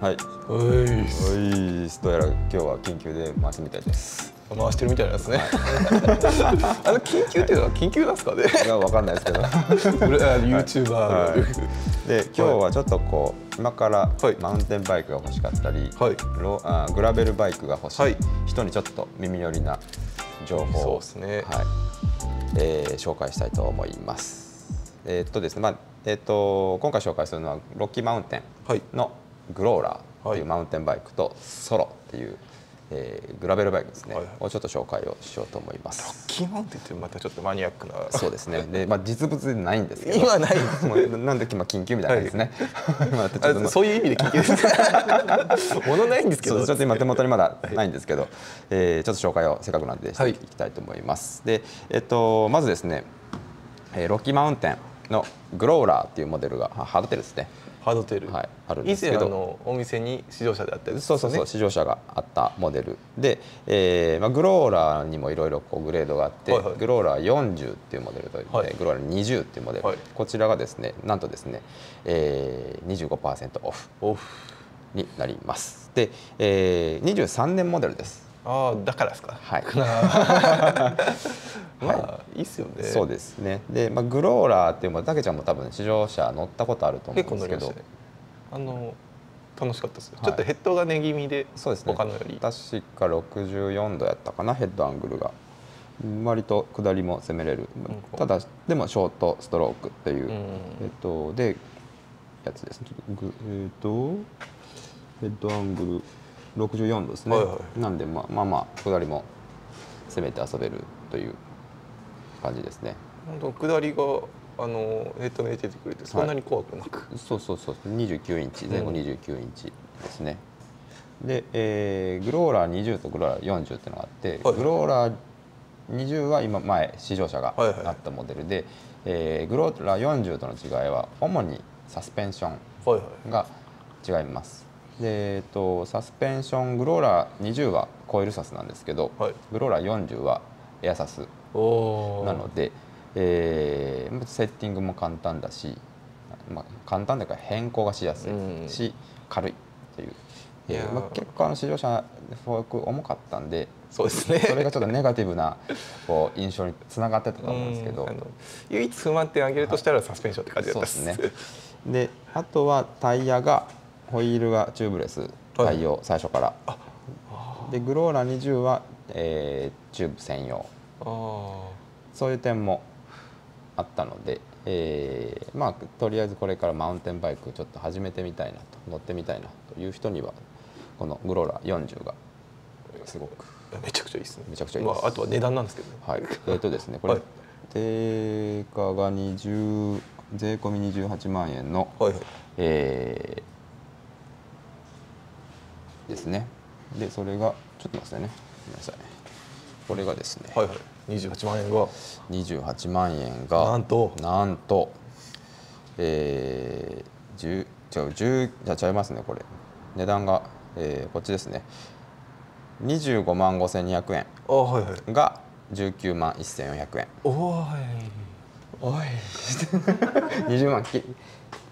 はい。おいおい、どうやら今日は緊急で回すみたいです。回してるみたいですね。あの緊急っていうのは緊急なんですかね？いや、わかんないですけど。俺あ YouTuber はのいで、今日はちょっとこう、今からはいマウンテンバイクが欲しかったり、はいロあグラベルバイクが欲しい、はい人にちょっと耳寄りな情報そうをですねはいえー紹介したいと思います。えーっとですね、まあえーっと今回紹介するのはロッキーマウンテンはいのグローラーっていうはいマウンテンバイクとソロっていう、えーグラベルバイクですね、はいはいをちょっと紹介をしようと思います。キーマウンテンってまたちょっとマニアックな。そうですね。で、まあ実物でないんですけど。今ないもうなんで今緊急みたいなですね。まあちょっとあそういう意味で緊急です。物ないんですけど。ちょっと今手元にまだないんですけど、えーちょっと紹介をせっかくなんでしてはいいきたいと思います。で、えっとまずですね、えーロッキーマウンテンのグローラーっていうモデルがはハードテールですね。ハードテール。はいあるんで以すけど。前あのお店に試乗車であったりそうそうそう、試乗車があったモデル。で、えーまあ、グローラーにもいろいろグレードがあって、はいはい。グローラー40っていうモデルと、はい。えーグローラー20っていうモデル、はい。こちらがですねなんとですね、えー、25%オフオフ。になります。で、えー、23年モデルですああだからですか？はい。まあいいっすよね。そうですね。で、まあ、グローラーっていうもたけちゃんも多分試乗車乗ったことあると思うんですけど。ね。あの楽しかったですよ。はい。ちょっとヘッドがね気味でそうですね。他のより。確か64度やったかなヘッドアングルが。割と下りも攻めれる、うん。ただでもショートストロークっていう、うん。えっとでやつですね。えっとヘッドアングル64度ですね、はいはい。なんでまあまあまあ下りも攻めて遊べるという感じですね。本当下りがあのヘッドに入れててくれてそんなに怖くなく。そうそうそう29インチ前後うん29インチですね、で、えーグローラー20とグローラー40っていうのがあって、はいグローラー20は今前試乗車がはいはい。あったモデルで、えーグローラー40との違いは主にサスペンションはいはい。が違いますで、えっと、サスペンショングローラー20はコイルサスなんですけど、はい。グローラー40はエアサス。なので、えーセッティングも簡単だし、まあ、簡単だから変更がしやすいし、軽いという、えいまあ、結構あの試乗車フォーク重かったんでそうですね。それがちょっとネガティブなこう印象につながってたと思うんですけど。唯一不満点あげるとしたらサスペンションって感じだそうったですね。であとはタイヤがホイールがチューブレス対応、最初からでグローラー20は、えーチューブ専用。そういう点もあったので、えーまあとりあえずこれからマウンテンバイクちょっと始めてみたいなと乗ってみたいなという人にはこのグローラー40がすごくめちゃくちゃいいですね。めちゃくちゃいいですまああとは値段なんですけどね。はいえっ、とですねこれ、はい定価が20税込み28万円の、はいはい。えーですね。でそれがちょっと待ってくださいね。ごめんなさいこれがですね、はいはい。二十八万円が。28万円がなんと。なんとえー、10じゃあ10じゃあちゃいますねこれ。値段が、えーこっちですね。25万5200円あはいはい。が19万1400円。おーい。おい。20万き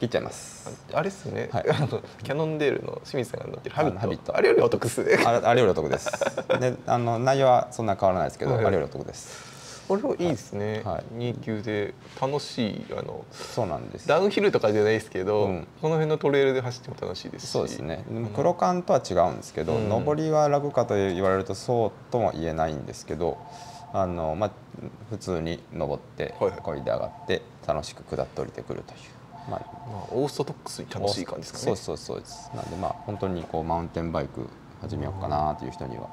切っちゃいます。あれっすね、はい。あのキャノンデールの清水さんが乗ってるハビット。あのハビット。あれよりお得っすね。あれよりお得です。であの内容はそんな変わらないですけど、はいあれよりお得です。これもいいですね、はい。二級で楽しいあのそうなんです。ダウンヒルとかじゃないですけど、うん。この辺のトレイルで走っても楽しいですし。そうですね。黒缶とは違うんですけど、うん。上りは楽かと言われるとそうとも言えないんですけどあの、まあ、普通に上ってこいで上がって楽しく下って降りてくるという、まあ、まあ、オーソドックスに楽しい感じですかね。そうそうそうです。なんでまあ本当にこうマウンテンバイク始めようかなという人には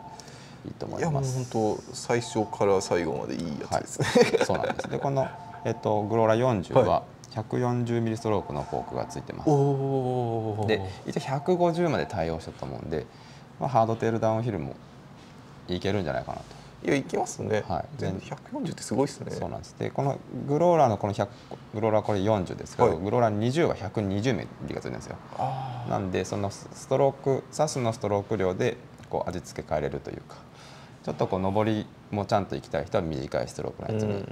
いいと思いやもういます本当最初から最後までいいやつですね、はい、そうなんですでこの、えっと、グローラ40はは140ミリストロークのフォークがついてます、で一応150まで対応したと思うんで、まあ、ハードテールダウンヒルもいけるんじゃないかなといやいきますね、はい。全然140ってすごいですね。そうなんです。でこのグローラーのこの100グローラーこれ40ですけど、はい。グローラー20は120ミリがついてるんですよ。あなんでそのストロークサスのストローク量でこう味付け変えれるというかちょっとこう上りもちゃんと行きたい人は短いストロークのやつに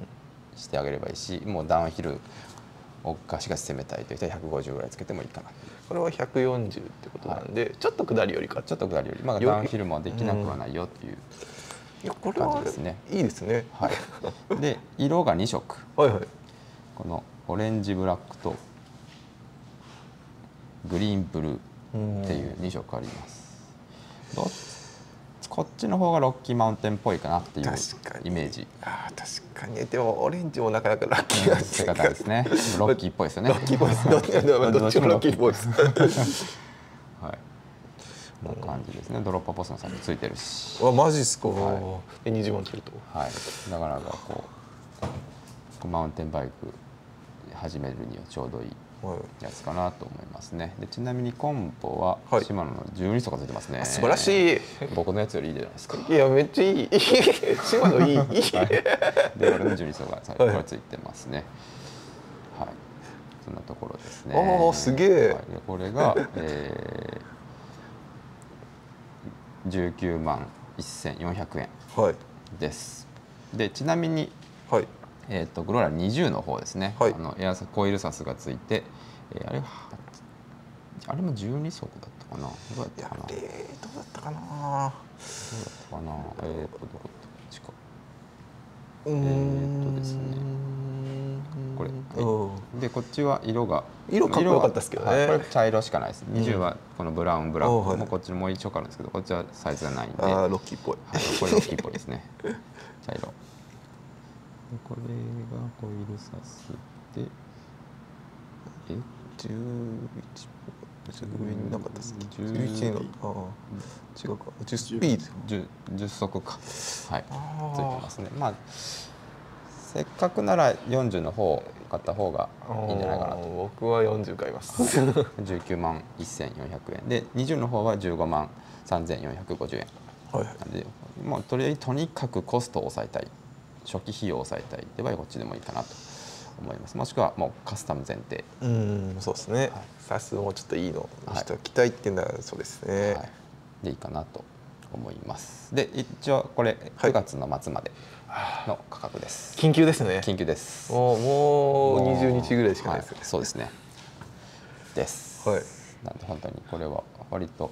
してあげればいいし、もうダウンヒルガシガシ攻めたいという人は150ぐらいつけてもいいかな。これは140ってことなんで、ちょっと下りよりか。ちょっと下りより、まあ、よダウンヒルもできなくはないよっていう、いやこれはですね。いいですね。はい、で色が2色。はいはい。このオレンジブラックとグリーンブルーっていう2色あります。どっちこっちの方がロッキーマウンテンっぽいかなっていうイメージ。あー確かに。でもオレンジもなかなかラッキーなですね。ロッキーっぽいです。よねロッキーっぽいです。どっちもロッキーっぽいです な感じですね。ドロッパーポストの先ついてるし。わマジっすか、はで20万切ると？はい。だからこうこうマウンテンバイク始めるにはちょうどいいはい。やつかなと思いますね。でちなみにコンポははい。シマノの12速がついてますね、素晴らしい。僕のやつよりいいじゃないですか。いやめっちゃいい。島のいい。いい、で俺の12速がこれついてますね。はい。そんなところですね。ああすげえ。はい、でこれが、えー、19万1400円はい。です。でちなみにはい。えー、とグローラ20の方ですね、はい。あのエアコイルサスがついて、えーあれはあれも12速だったかな？どうやったかな？どうえー、どうだったかな。だったかな？えっ、とどここっちか。うーーとですねこれ。うん。でこっちは色が。色かっこよかったですけどね。はい。これ茶色しかないです。20はこのブラウンブラック、もうこっちもう一色あるんですけどこっちはサイズがないんで。あーロッキーっぽい、はい、これロッキーっぽいですね。茶色。でこれがコイルサスでえ11ちょっと上になかったっす10 11の。ああ。違うか。10スピード。10, 10足か。はい。ついてますね。まあせっかくなら40の方を買った方がいいんじゃないかなと。僕は40買います。19万1400円。で20の方は15万3450円。はいなんでもうとりあえずとにかくコストを抑えたい。初期費用を抑えたい。ではこっちでもいいかなと。思います。もしくはもうカスタム前提。うんそうですね。さすもうちょっといいのにしておきたいっていうのはそうですね、はい、でいいかなと思います。で一応これはい。9月の末までの価格です、緊急ですね。緊急です。もうもう20日ぐらいしかないですよはいそうですね。です、はい。なんで本当にこれは割と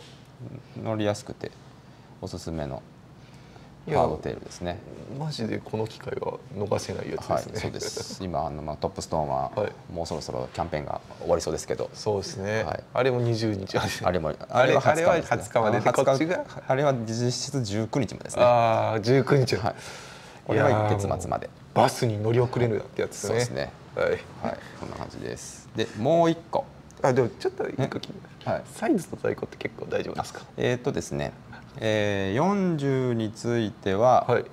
乗りやすくておすすめのハードテールですね。マジでこの機会は逃せないやつはいですね、そうです。今あの、まあ、トップストーンははい。もうそろそろキャンペーンが終わりそうですけど、そうですね、はい。あれも20日あれもあれはですね。20日までであれは実質19日までですね。ああ19日。はい。これは1月末まで。バスに乗り遅れるなってやつですね。そうですね。はい。はい。こんな感じです。でもう一個。あでもちょっと一個気になる、はい。サイズと在庫って結構大丈夫ですか？えーっとですね、えー、40については、はい。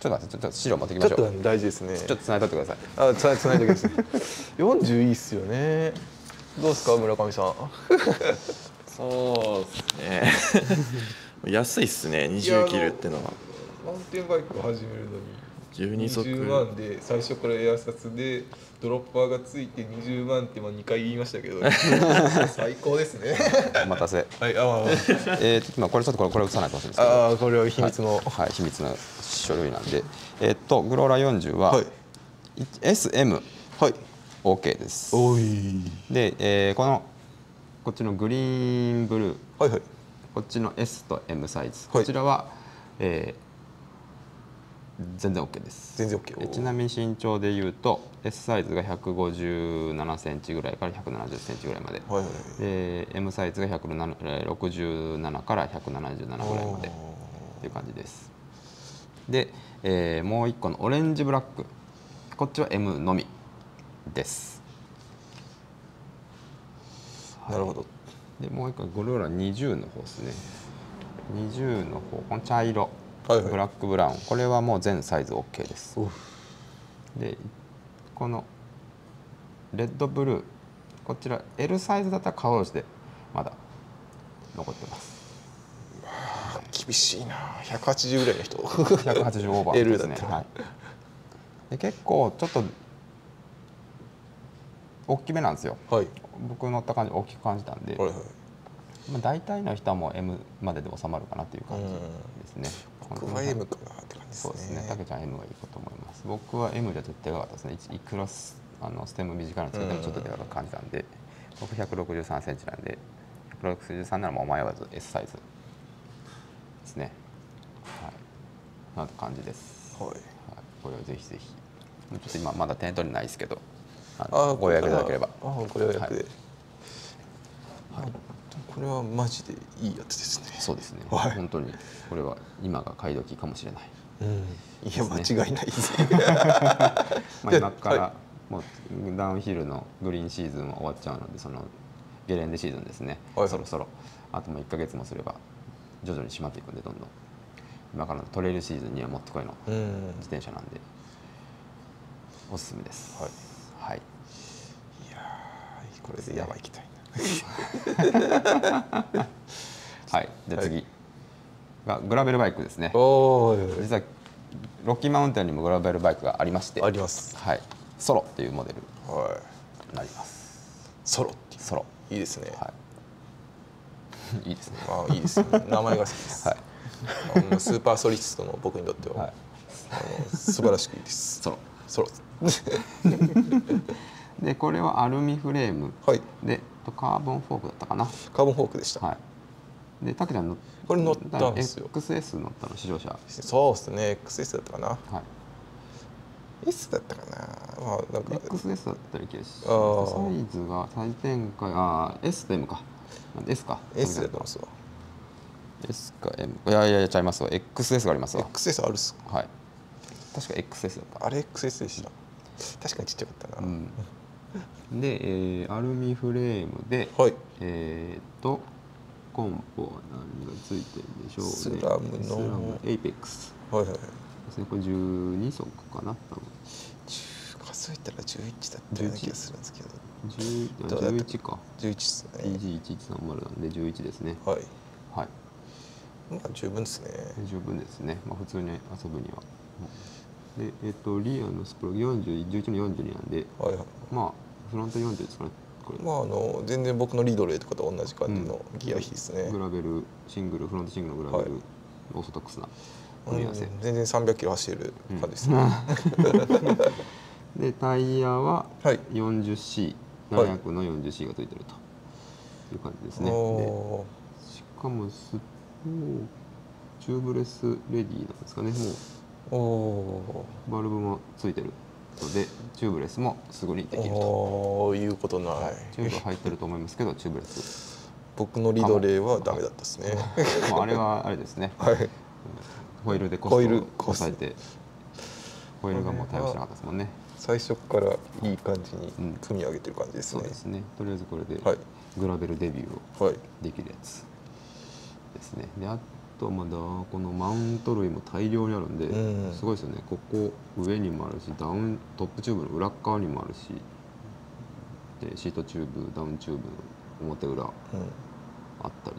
ちょっと待ってちょっと資料持ってきちょっましょうと大事ですね。ちょっとつないでおいてください。あつなつないでください。40いいっすよね。どうですか村上さん？そうですね。安いっすね20切るってのは。マウンテンバイクを始めるのに12足。20万で最初からエアサスでドロッパーがついて20万ってまあ2回言いましたけど。最高ですね。お待たせ。はいあまあえーっと今これちょっとこれこれ映さないとほしいんですけど。ああこれは秘密の。はい、はい秘密の書類なんで。えーっとグローラ40は、はい。SM はい。OK です。おい。で、えーこのこっちのグリーンブルー。はいはい。こっちの S と M サイズ、はい。こちらは、えー全然 OK です。全然 OK でちなみに身長でいうと S サイズが157センチぐらいから170センチぐらいまで、はいはいで M サイズが167から177ぐらいまで。っていう感じです。で、えーもう一個のオレンジブラック。こっちは M のみです。なるほど。でもう一個ゴルーラ20の方ですね。20の方。この茶色、はいはい。ブラックブラウン。これはもう全サイズ OK です。おでこのレッドブルー。こちら L サイズだったら顔押しでまだ残ってます。厳しいな。180ぐらいの人。180オーバーですね。はい。で結構ちょっと大きめなんですよ。はい。僕乗った感じ大きく感じたんで、はいはい。まあ、大体の人はもう M までで収まるかなっていう感じですね。僕は M かなって感じですね。そうですね。たけちゃん M がいいかと思います。僕は M じゃ絶対よかったですね。いいくらすあのステム短いの作ってもちょっと出る感じなんで、僕163センチなんで163ならもう迷わず S サイズですね。はい。な感じです、はい。はい、これはぜひぜひ。ちょっと今まだ点取りないですけどああのご予約いただければ。ああご予約で、はい。あこれはマジでいいやつですねそうですね、はい。本当に。これは今が買い時かもしれない。うん。いや間です違いないです。ね まあ、で今からはもうダウンヒルのグリーンシーズンは終わっちゃうのでそのゲレンデシーズンですね、はい。そろそろ。あともう1か月もすれば徐々に閉まっていくんでどんどん。今からのトレイルシーズンにはもってこいの。うん。自転車なんで。おすすめです。はい、はい、いやーこれで山行きたい はい、ではい。次がグラベルバイクですね。なおー実はロッキーマウンテンにもグラベルバイクがありまして。あります。はい、ソロっていうモデル。はい。になりますソロっていソロ。ういいですね、はい。いいですね。あいいですね。名前が好きです、はい。スーパーソリストの僕にとっては、はい。あの素晴らしくいいです。ソロ。ソロ。でこれはアルミフレーム。はい。でとカーボンフォークだったかな。カーボンフォークでした、はいでたけちゃんのこれ乗ったんですよ。XS 乗ったの試乗車。そうですね。XS だったかな。はい。S だったかな。まあなんか。XS だったり気がしサイズが最展開あー S と M か。S か。S だと思いますわ S か M いやいやいやちゃいますわ。XS がありますわ。XS あるっすはい。確か XS だった。あれ XS でした。確かにちっちゃかったな、うん。で、えーアルミフレームで、はい。えーっとコンポは何がついてるんでしょうね。スラムの。スラムエイペックス。はいはいはい。ですね。これ12足かな。多分10数えたら11だったような気がするんですけど。10どうだった？11か。11ですね。PG1130 なんで11ですね。はい。はい。まあ十分ですね。十分ですね、まあ、普通に遊ぶには。でえっとリアのスプロ40 11の42なんで。はいはい。まあフロント40ですかねまああの全然僕のリードレーとかと同じ感じのギア比ですね、グラベルシングルフロントシングルのグラベル、はい。オーソドックスなうん。組み合わせ、全然300キロ走れる感じ ですね、でタイヤははい。40C700 はいの 40C がついてるという感じですね、おでしかもスもうチューブレスレディなんですかね。もうバルブもついてるのでチューブレスもすぐにでーきると。いうことない、チューブ入ってると思いますけどチューブレス。僕のリードレーはダメだったですね。まああれはあれですね。はい。ホイールでコストを抑えてホイールがもう対応しなかったですもんね。最初からいい感じにうん。組み上げてる感じですね、そうですね。とりあえずこれではい。グラベルデビューをはい。できるやつですね。であとはまだこのマウント類も大量にあるんで、うん。すごいですよね。ここ上にもあるしダウントップチューブの裏っ側にもあるしでシートチューブダウンチューブの表裏あうん。ったり。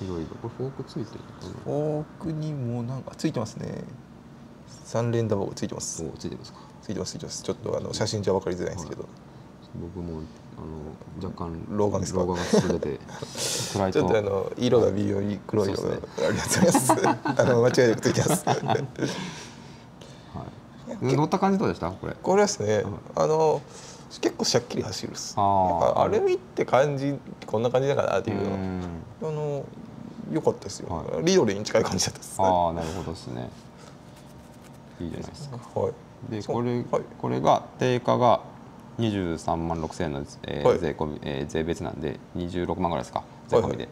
いろいろこれフォークついてるのかフォークにもなんかついてますね。三連ダボついてます。なおついてますか。ついてますついてます。ちょっとあの写真じゃ分かりづらいんですけど、僕もあの若干老眼ですか？老眼が進んでて 暗いと。ちょっとあの色が微妙に黒い色が。ありがとうございます。あの間違いなくついてます。はい、乗った感じどうでした？これ。これはですね、あの結構しゃっきり走るっす。あー。やっぱアルミって感じこんな感じだからなっていうのうん。あの良かったですよ。はリードレーに近い感じだったです。はああなるほどですね。いいじゃないですか。い。そう。でこれ、はい。これが定価が23万6千円の、えーはい。税込み、えー税別なんで26万ぐらいですか税込みで、はいは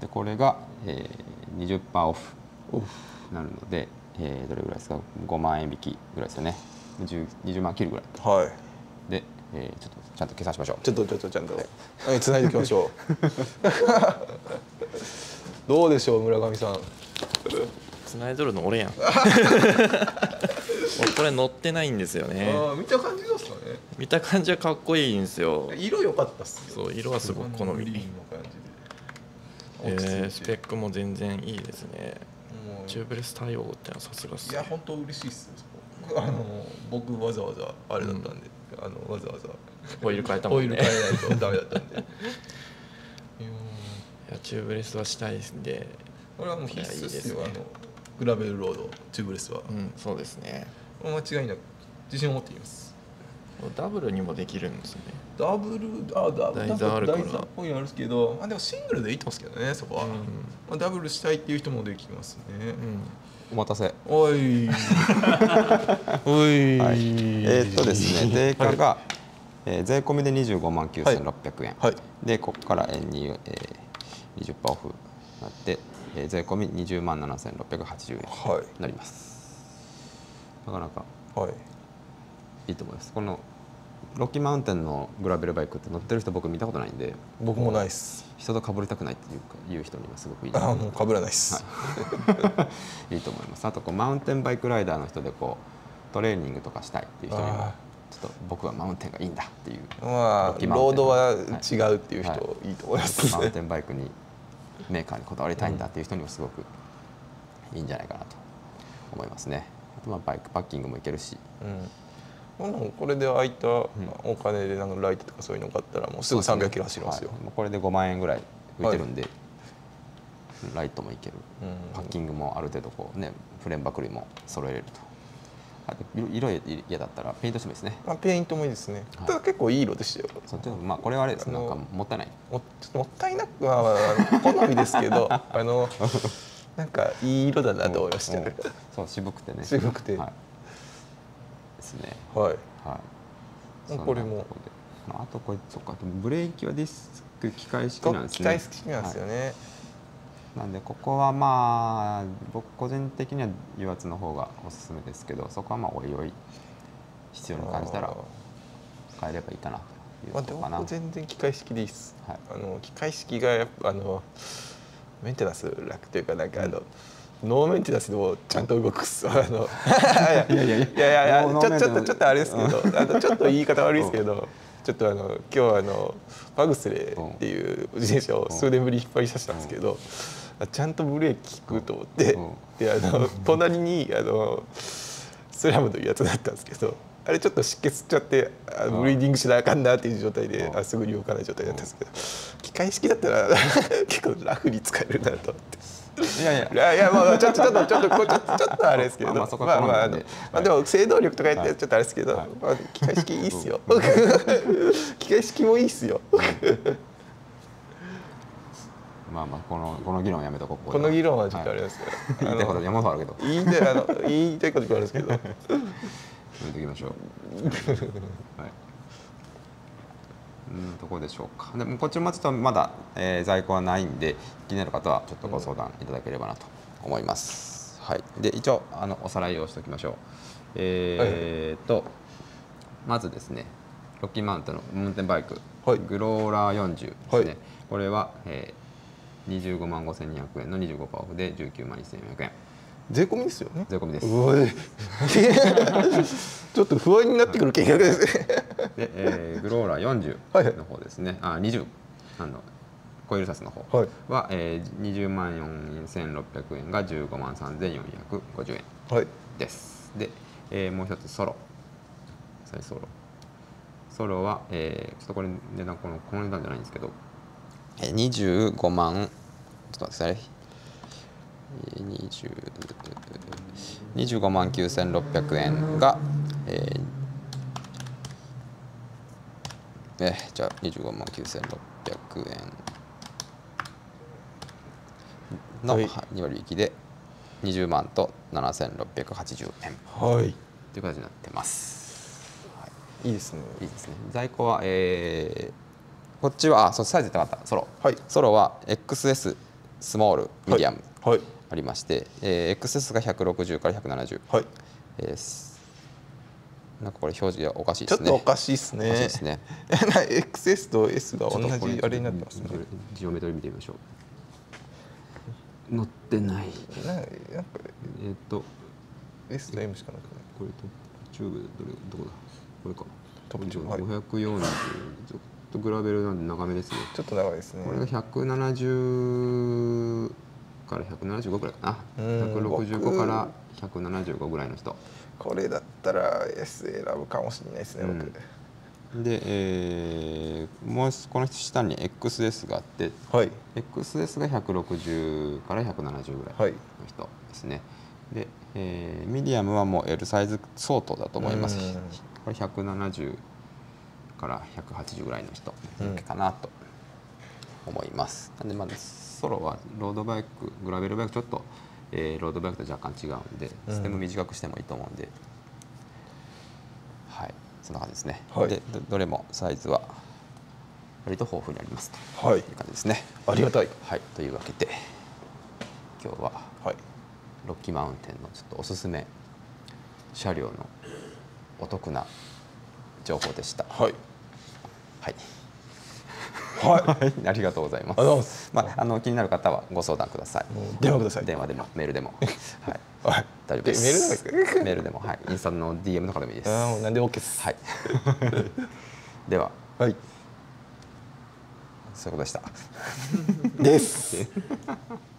でこれが、えー、20%オフオフ。なるので、えーどれぐらいですか？5万円引きぐらいですよね。10 20万切るぐらい。はい。で、えーちょっとちゃんと計算しましょう。ちょっとちょっとちゃんと、はい、繋いでおきましょう。どうでしょう村上さん。繋いどるの俺やん。俺これ乗ってないんですよね。あ見た感。見た感じはかっこいいんですよ。色良かったっすよ。そう色はすごく好み。グリーンの感じえで。ースペックも全然いいですね。チューブレス対応ってのはさすがっすね。いや本当嬉しいっすあの僕わざわざあれだったんで、あのわざわざ。ホイール変えたもんね。オイル変えないとダメだったんで。いやチューブレスはしたいんで。これはもう必須っすよいやいいですね。あのグラベルロードチューブレスは、うんそうですね。間違いなく自信を持っていますダブルにもできるんですね。ダブルあダブル台座あるから。台座っぽいのあるんですけどあでもシングルでいいと思うんですけどねそこは、うん。まあ、ダブルしたいっていう人もできますね、お待たせ。おい。おい、はい、えーっとですね定価が、えー税込みで25万9600円、はい。でここから、えーにえー、20%オフになって、えー税込み20万7680円はい。になります。なかなかはい。いいと思います。このロッキーマウンテンのグラベルバイクって乗ってる人僕見たことないんで僕もないっす。人と被りたくないっていうかいう人にはすごくいいあもうかぶらないっす、い。いと思います。あとこうマウンテンバイクライダーの人でこうトレーニングとかしたいっていう人にはあちょっと僕はマウンテンがいいんだっていうまロあロードは違うっていう人、はい。い、いと思います。マウンねテンバイクにメーカーにこだわりたいんだっていう人にもすごくいいんじゃないかなと思いますね。あとまあバイクパッキングもいけるし。うんこんなんこれで空いたお金でなんかライトとかそういうの買ったらもうすぐ300キロ走りますよ、はい。もうこれで5万円ぐらい浮いてるんで、ライトもいける、うん。パッキングもある程度こうねフレームバック類も揃えれると。色色嫌だったらペイントしてもいいですね。まあ、ペイントもいいですね、はい。ただ結構いい色でしたよ。そまあこれはあれですなんかもったいない。もったいなくは、まあ、好みですけど あのなんかいい色だなと思いました。そう渋くてね。渋くて。はい、ですね。はい。はい。うんこれもあ、あとこれそっかあとブレーキはディスク機械式なんですね。機械式なんですよね、なんでここはまあ僕個人的には油圧の方がおすすめですけどそこはまあおいおい必要に感じたら変えればいいかなというまあ、でとこかな、も全然機械式でいいっす、はい。あの機械式がやっぱあのメンテナンス楽というかなんかあの、ノーメンテナンスでもちゃんと動くっすあの いやいやいやいやちょちょっとちょっとあれですけど、あのちょっと言い方悪いですけど、ちょっとあの今日はあのパグスレーっていう自転車を数年ぶりに引っ張り出したんですけど、ちゃんとブレーキ効くと思って、うん。であの隣にあのスラムのやつだったんですけどあれちょっと湿気吸っちゃってあブリーディングしなあかんなっていう状態でうん。あすぐに動かない状態だったんですけど機械式だったら 結構ラフに使えるなと思って。いやいや。いやいやまあちょっとちょっとちょっとちょっとちょっとあれですけど。まあまあまあまあでまあでも制動力とか言ってはいちょっとあれですけどはい。まあ機械式いいっすよ。機械式もいいっすよ。まあまあこのこの議論はやめとこうこの議論はちょっとあれはいですけど。言いたいこと山ほどあるけど言いたいあの言いたいことあるんですけど。やめときましょう。はいうんどこでしょうか。でもこっちもちょっとまだ、えー在庫はないんで気になる方はちょっとご相談いただければなと思います、はい。で一応あのおさらいをしておきましょう。えーっと、まずですねロッキーマウンテンのマウンテンバイク、はい。グローラー40ですね、はい。これは、えー、25万5200円の25%オフで19万1400円税込みですよね。税込みです。ちょっと不安になってくる金額ですね。で、えーグローラーはい。40の方ですね、あ20あのコイルサスの方はい。は、えー、20万4600円が15万3450円はい。です。で、えーもう一つソロ。再ソロ。ソロは、えーちょっとこれ値段このこの値段じゃないんですけど、えー、25万ちょっと待ってください。えー20 25万9600円が、えーえーじゃあ25万9600円の、はい。2割引きで20万と7680円。はい。という形になってます、はい。いですね。いいですね。在庫はえーこっちはあそうサイズ言ってなかった。ソロ、はい。ソロは XS スモールミディアム。はいありまして、えー XS が160から170、はい。えーす。なんかこれ表示がおかしいちょっですねとおかしいですね。おかしいですね。XS と S が同じあれになってますね。ジオメトリ見てみましょう。載ってない。ななんかえっ、と S と M しかなくない？これトップチューブでどれどこだ？これか。トップチューブはい。540ちょっとグラベルなんで長めですね。ちょっと長いですね。これが170から175ぐらいかな。うん。165から175ぐらいの人。これだったら S 選ぶかもしれないですね僕、で、えーもうこの下に XS があって。はい。XS が160から170ぐらいのはい。人ですね、で、えーミディアムはもう L サイズ相当だと思いますうん。これ170から180ぐらいの人かなと思います。なんでまあソロはロードバイクグラベルバイクちょっと、えーロードバイクと若干違うんでステム短くしてもいいと思うんで、はいそんな感じですね。はいでどどれもサイズは割と豊富にありますとはいいう感じですね。ありがたいはいというわけで今日ははいロッキーマウンテンのちょっとおすすめ車両のお得な情報でした。はいはい。はい。ありがとうございます。ありがとうございます。まああの気になる方はご相談ください。電話ください。電話でもメールでも、はい、はい。大丈夫です。えメールでもはい、インスタの DM とかでもいいです。あーもう何でも OK です。はい。では。はい。そういうことでした。です